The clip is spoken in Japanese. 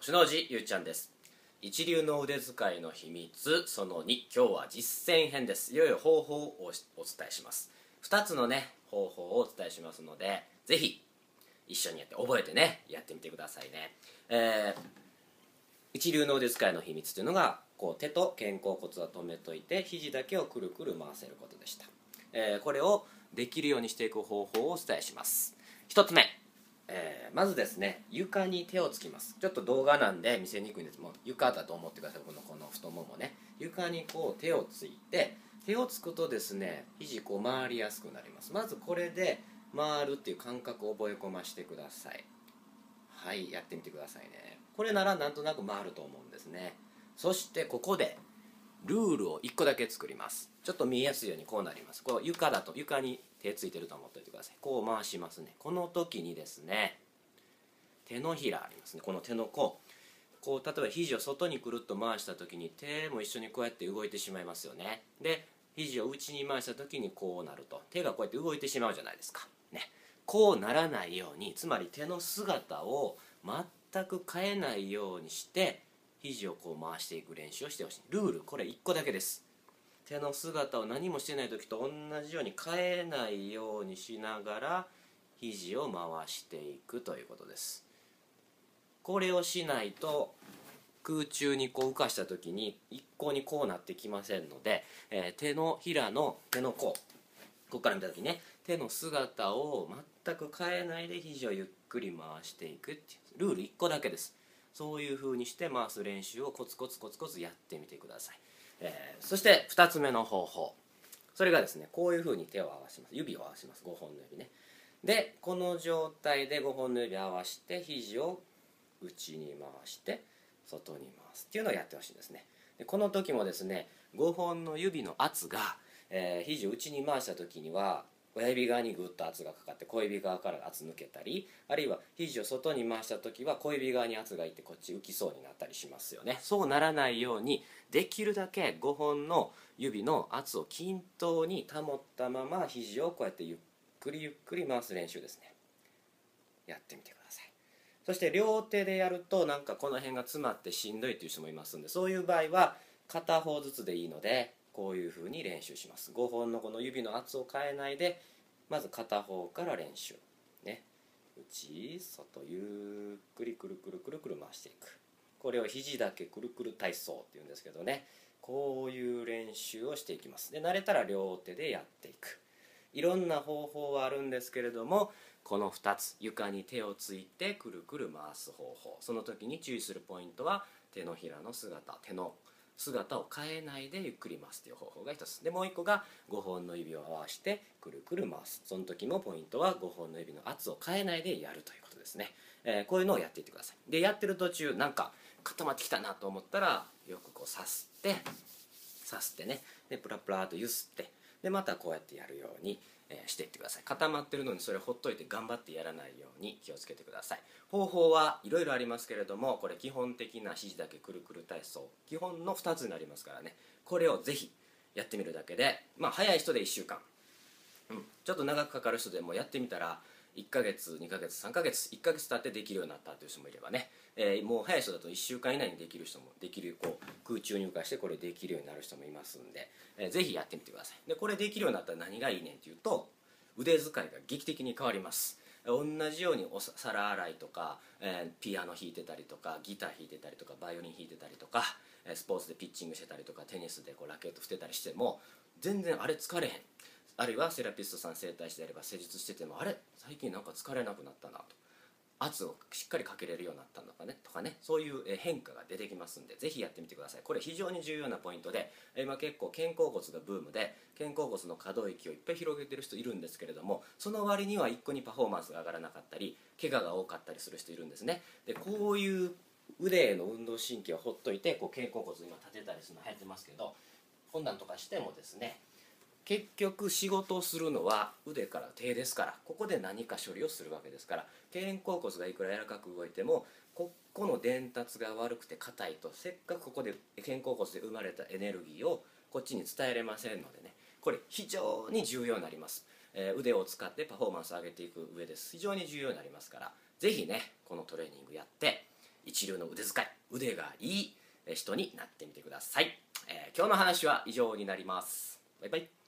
腰のじゆうちゃんです。一流の腕使いの秘密その2今日は実践編です。いよいよ方法をお伝えします。2つのね方法をお伝えしますのでぜひ一緒にやって覚えてねやってみてくださいね、えー、一流の腕使いの秘密というのがこう手と肩甲骨は止めといて肘だけをくるくる回せることでした、えー、これをできるようにしていく方法をお伝えします。1つ目。えー、まずですね床に手をつきます。ちょっと動画なんで見せにくいんです。もう床だと思ってください。このこの太ももね。床にこう手をついて手をつくとですね肘こう回りやすくなります。まずこれで回るっていう感覚を覚え込ましてください。はいやってみてくださいね。これならなんとなく回ると思うんですね。そしてここでルールを1個だけ作ります。ちょっと見えやすいようにこうなります。こう床だと床に手ついてると思っておいてください。こう回しますね。この時にですね手のひらありますね。この手の甲。こう例えば肘を外にくるっと回した時に手も一緒にこうやって動いてしまいますよね。で肘を内に回した時にこうなると。手がこうやって動いてしまうじゃないですか。ね。こうならないようにつまり手の姿を全く変えないようにして肘をこう回していく練習をしてほしい。ルールこれ1個だけです。手の姿を何もしてない時と同じように変えないようにしながら肘を回していくということです。これをしないと空中にこう浮かした時に一向にこうなってきませんので、えー、手のひらの手の甲ここから見た時ね手の姿を全く変えないで肘をゆっくり回していくっていうルール1個だけです。そういう風にして回す練習をコツコツコツコツやってみてください。えー、そして2つ目の方法。それがですねこういうふうに手を合わせます。指を合わせます。5本の指ね。でこの状態で5本の指合わせて肘を内に回して外に回す。っていうのをやってほしいんですね。でこの時もですね5本の指の圧が、えー、肘を内に回した時には親指側にぐっと圧がかかって小指側から圧抜けたりあるいは肘を外に回した時は小指側に圧がいってこっち浮きそうになったりしますよね。そうならないようにできるだけ5本の指の圧を均等に保ったまま肘をこうやってゆっくりゆっくり回す練習ですね。やってみてください。そして両手でやるとなんかこの辺が詰まってしんどいという人もいますんでそういう場合は片方ずつでいいのでこういうふうに練習します。5本のこの指の圧を変えないでまず片方から練習ね。内外ゆっくりくるくるくるくる回していく。これを肘だけくるくる体操っていうんですけどね。こういう練習をしていきます。で慣れたら両手でやっていく。いろんな方法はあるんですけれどもこの2つ床に手をついてくるくる回す方法。その時に注意するポイントは手のひらの姿手の姿を変えないでゆっくり回すという方法が1つ。でもう1個が5本の指を合わせてくるくる回す。その時もポイントは5本の指の圧を変えないでやるということですね、えー、こういうのをやっていってください。でやってる途中なんか固まってきたなと思ったらよくこうさすってさすってね。でプラプラとゆすってでまたこうやってやるように、えー、していってください。固まってるのにそれほっといて頑張ってやらないように気をつけてください。方法はいろいろありますけれどもこれ基本的な指示だけくるくる体操。基本の2つになりますからね。これをぜひやってみるだけでまあ早い人で1週間、うん、ちょっと長くかかる人でもやってみたら1ヶ月2ヶ月3ヶ月1ヶ月経ってできるようになったという人もいればね、えー、もう早い人だと1週間以内にできる人もできるこう空中に浮かしてこれできるようになる人もいますんで、えー、ぜひやってみてください。でこれできるようになったら何がいいねんっていうと腕使いが劇的に変わります。同じようにお皿洗いとか、えー、ピアノ弾いてたりとかギター弾いてたりとかバイオリン弾いてたりとかスポーツでピッチングしてたりとかテニスでこうラケット振ってたりしても全然あれ疲れへん。あるいはセラピストさん整体師であれば施術しててもあれ？最近なんか疲れなくなったなと。圧をしっかりかけれるようになったのかね？とかね？そういう変化が出てきますんでぜひやってみてください。これ非常に重要なポイントで今結構肩甲骨がブームで肩甲骨の可動域をいっぱい広げてる人いるんですけれどもその割には一個にパフォーマンスが上がらなかったり怪我が多かったりする人いるんですね。でこういう腕への運動神経をほっといてこう肩甲骨今立てたりするの流行ってますけどこんなんとかしてもですね結局仕事をするのは腕から手ですからここで何か処理をするわけですから肩甲骨がいくら柔らかく動いてもここの伝達が悪くて硬いとせっかくここで肩甲骨で生まれたエネルギーをこっちに伝えれませんのでねこれ非常に重要になります、えー、腕を使ってパフォーマンスを上げていく上です。非常に重要になりますから是非ねこのトレーニングやって一流の腕使い腕がいい人になってみてください、えー今日の話は以上になります。バイバイ。